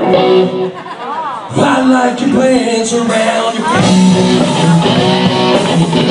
I like your plans around your face.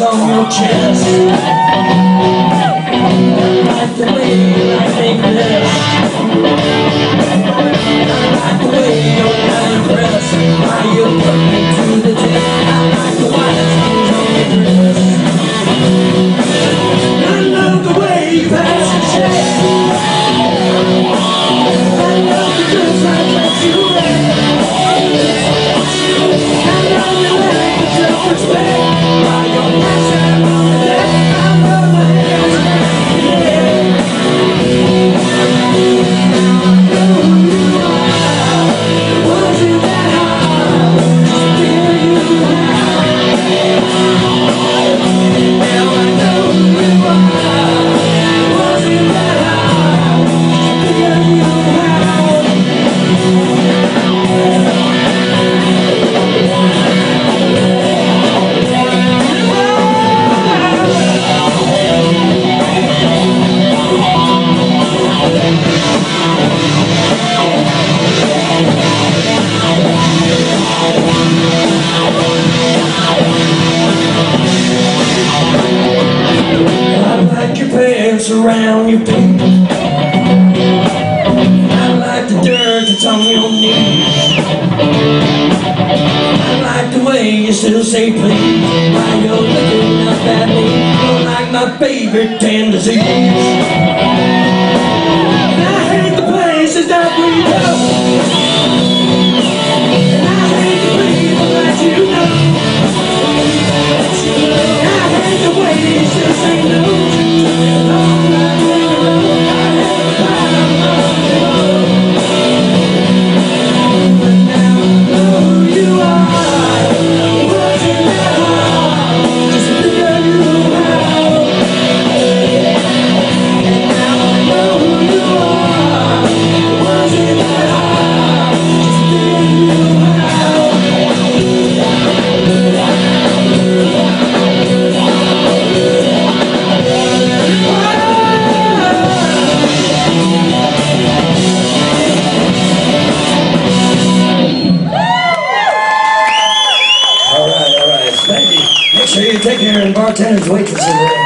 on your chest. like your pants around your feet. I like the dirt that's on your knees. I like the way you still say please while you're looking up at me. You're like my favorite ten. Take care, and bartenders, waitresses.